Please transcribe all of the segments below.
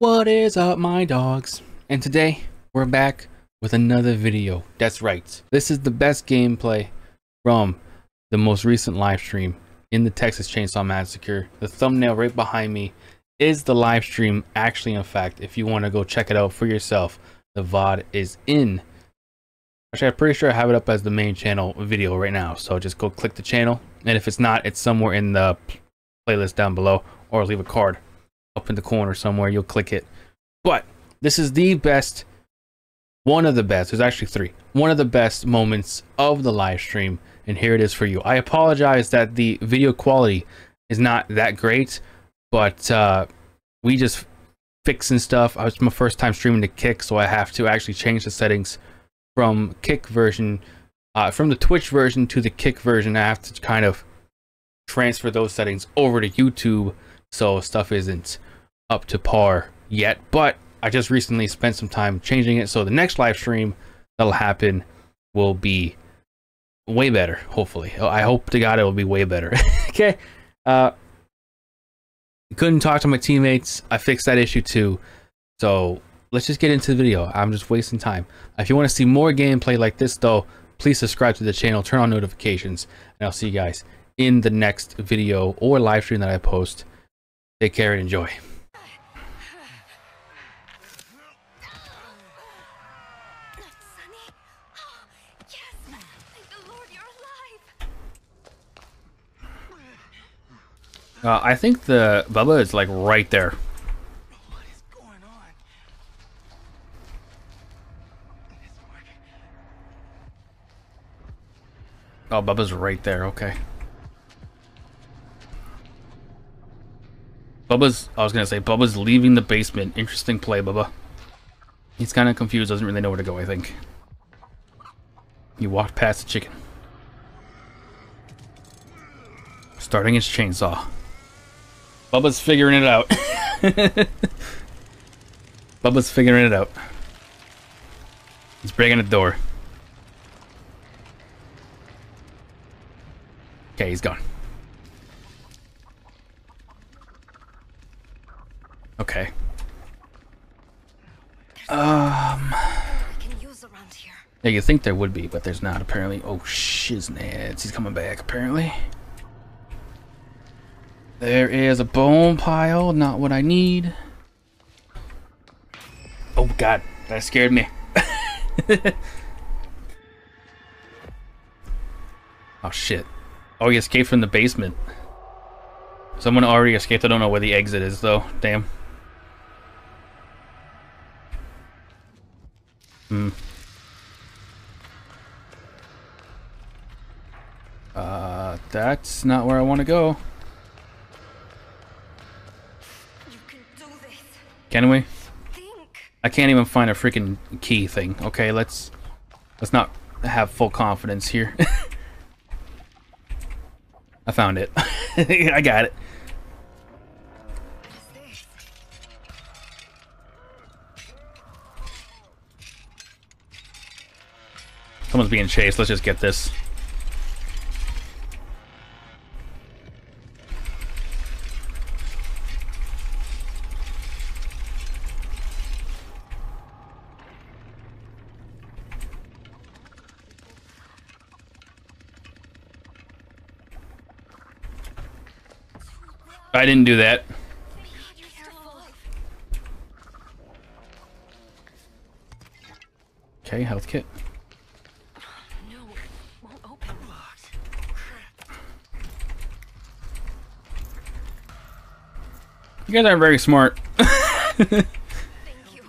What is up my dogs? And today we're back with another video. That's right. This is the best gameplay from the most recent live stream in the Texas Chainsaw Massacre. The thumbnail right behind me is the live stream actually in fact if you want to go check it out for yourself the VOD is in actually I'm pretty sure I have it up as the main channel video right now so just go click the channel and if it's not it's somewhere in the playlist down below or leave a card up in the corner somewhere you'll click it. But this is the best one of the best there's actually three one of the best moments of the live stream and here it is for you. I apologize that the video quality is not that great but uh we just fixing stuff. I was my first time streaming to kick so i have to actually change the settings from kick version uh from the twitch version to the kick version. I have to kind of transfer those settings over to youtube so stuff isn't up to par yet but i just recently spent some time changing it. So the next live stream that'll happen will be way better hopefully. I hope to god it will be way better. Okay uh couldn't talk to my teammates. I fixed that issue too. So let's just get into the video. I'm just wasting time. If you want to see more gameplay like this though please subscribe to the channel turn on notifications and i'll see you guys in the next video or live stream that i post take care and enjoy. Uh, i think the bubba is like right there. Oh bubba's right there. Okay bubba's i was gonna say bubba's leaving the basement. Interesting play bubba. He's kind of confused doesn't really know where to go i think. He walked past the chicken. Starting his chainsaw. Bubba's figuring it out. Bubba's figuring it out. He's breaking the door. Okay, he's gone. Okay. Um. I can use around here. Yeah, you think there would be, but there's not apparently. Oh shiznits, he's coming back apparently. There is a bone pile, not what I need. Oh god, that scared me. oh shit. Oh, he escaped from the basement. Someone already escaped. I don't know where the exit is, though. Damn. Hmm. Uh, that's not where I want to go. You can do this. Can we? Think. I can't even find a freaking key thing. Okay, let's let's not have full confidence here. I found it. I got it. Someone's being chased. Let's just get this. I didn't do that. Okay, health kit. No, won't open. You guys aren't very smart. Thank you.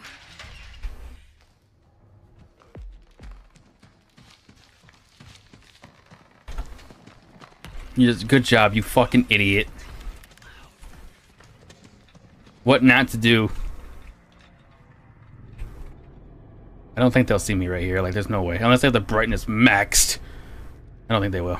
Just, good job, you fucking idiot. What not to do. I don't think they'll see me right here. Like, there's no way. Unless they have the brightness maxed. I don't think they will.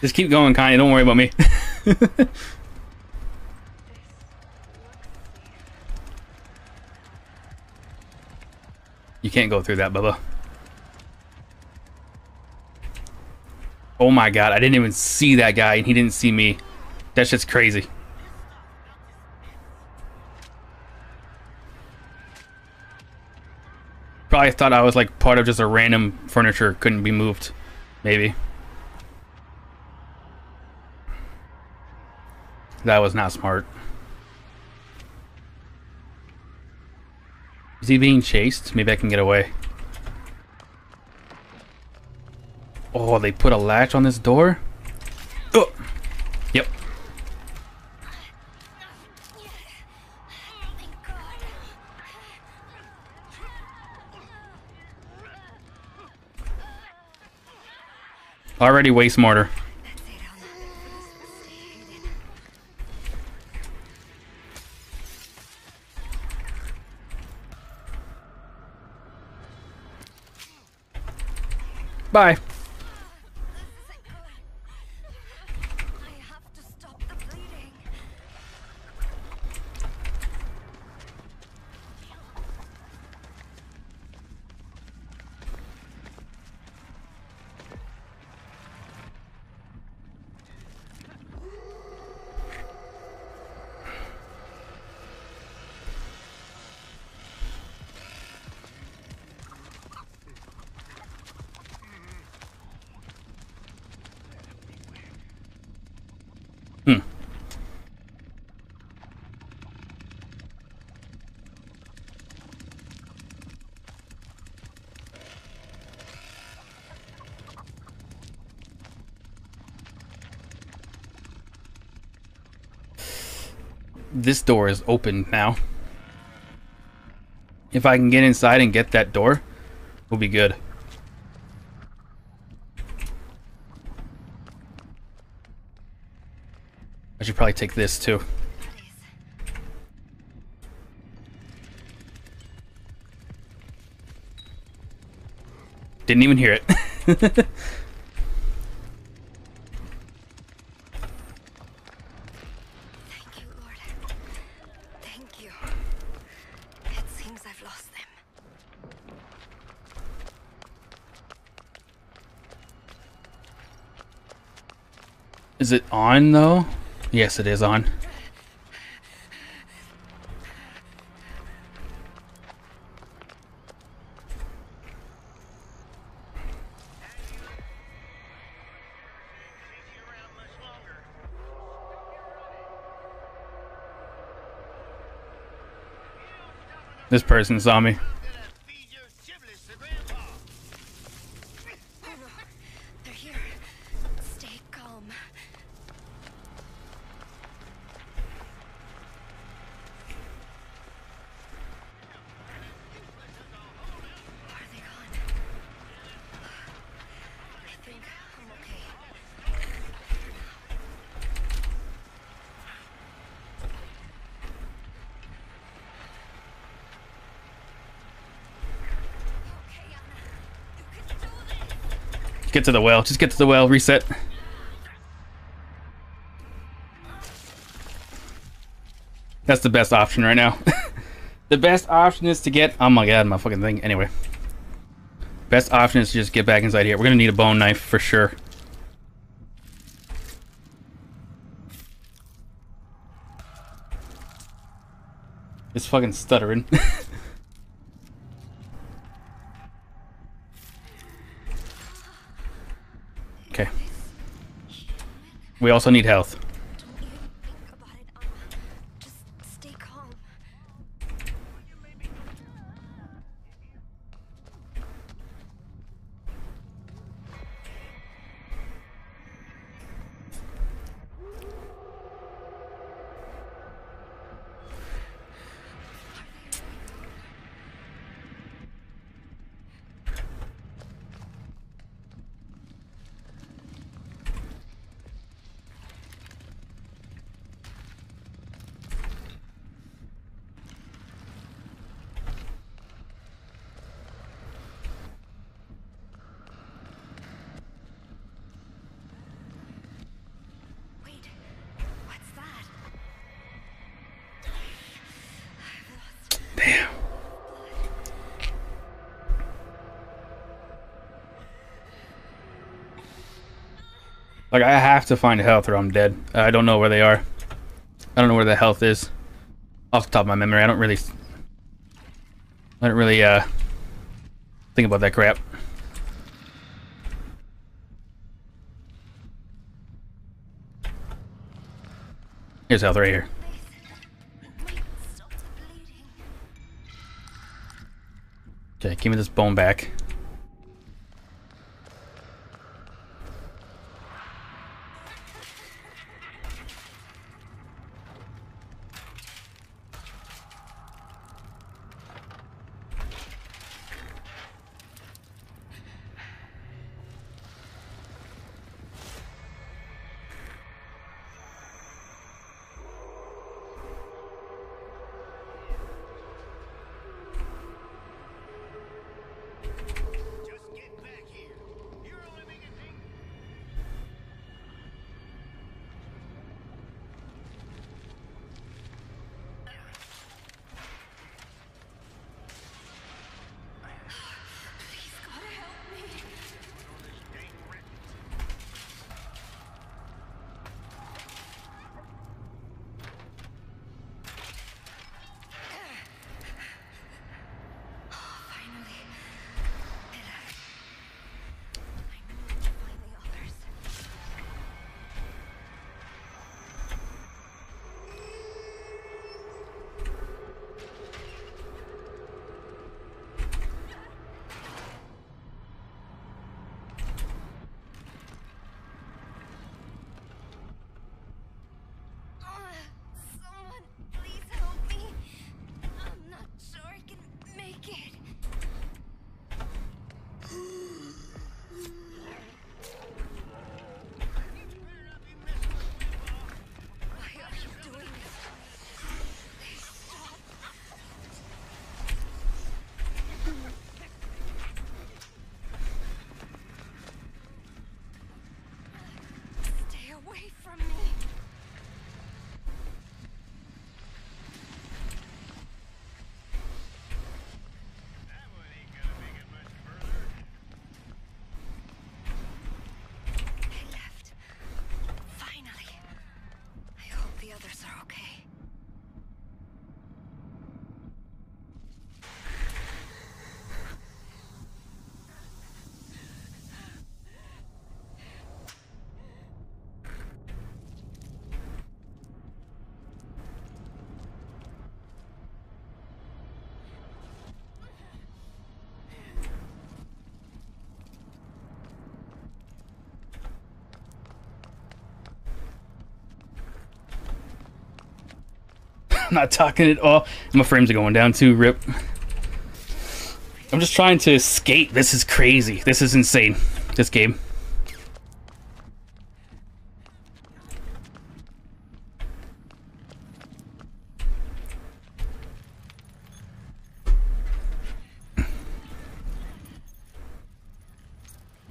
Just keep going, Connie. Don't worry about me. you can't go through that, Bubba. Oh my god, I didn't even see that guy and he didn't see me. That's just crazy. Probably thought I was like part of just a random furniture couldn't be moved. Maybe. That was not smart. Is he being chased? Maybe I can get away. Oh, they put a latch on this door? Oh! Yep. Already way smarter. Bye. This isn't good. I have to stop the bleeding. Hmm. This door is open now. If I can get inside and get that door, we'll be good. I should probably take this too. Didn't even hear it. Thank you, Lord. Thank you. It seems I've lost them. Is it on though? Yes, it is on. This person saw me. Feed your giblets to Grandpa. Oh no, they're here. Stay calm. Are they gone? I think I'm okay. Okay, Ana. You can do this. Get to the well. Just get to the well. Reset. That's the best option right now. the best option is to get. Oh my god, my fucking thing. Anyway. Best option is to just get back inside here. We're gonna need a bone knife for sure. It's fucking stuttering. okay. We also need health. Like I have to find health or I'm dead. I don't know where they are. I don't know where the health is. Off the top of my memory, I don't really I don't really uh think about that crap. Here's health right here. Okay, give me this bone back. I'm not talking at all. My frames are going down too, rip. I'm just trying to escape. This is crazy. This is insane. This game.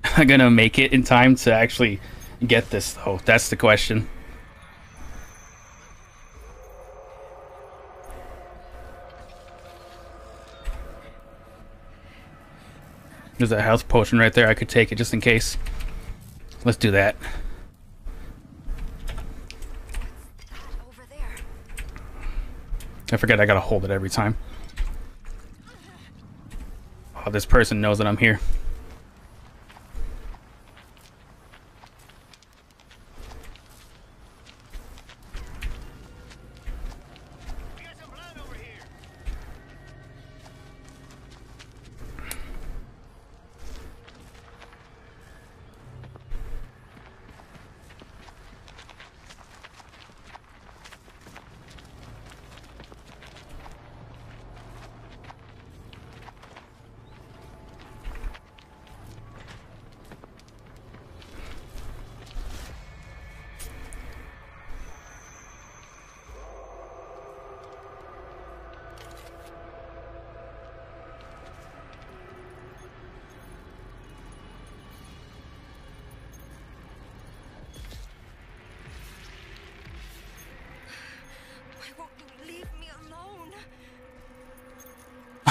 Am I gonna make it in time to actually get this though? That's the question. There's a health potion right there. I could take it just in case. Let's do that. I forget I gotta hold it every time. Oh, this person knows that I'm here.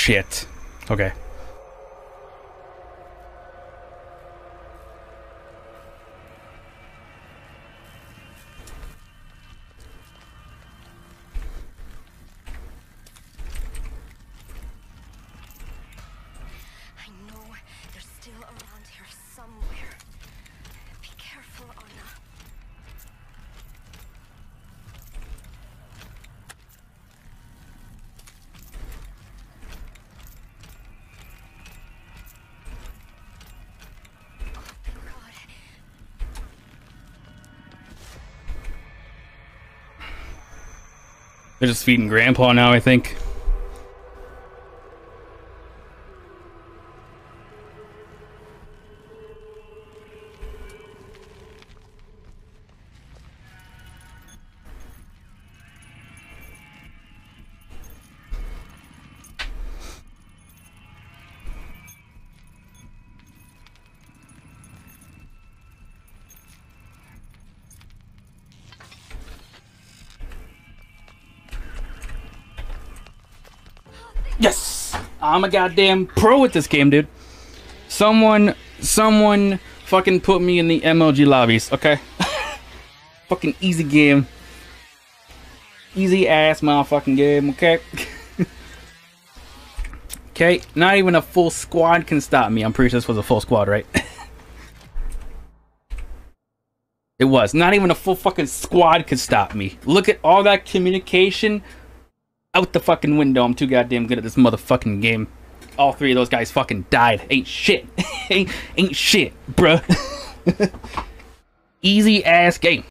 Shit. Okay. They're just feeding Grandpa now, I think. Yes! I'm a goddamn pro at this game, dude. Someone, someone fucking put me in the MLG lobbies, okay? fucking easy game. Easy ass motherfucking game, okay? okay, not even a full squad can stop me. I'm pretty sure this was a full squad, right? it was. Not even a full fucking squad could stop me. Look at all that communication out the fucking window. I'm too goddamn good at this motherfucking game. All three of those guys fucking died. Ain't shit. ain't, ain't shit, bruh. Easy ass game.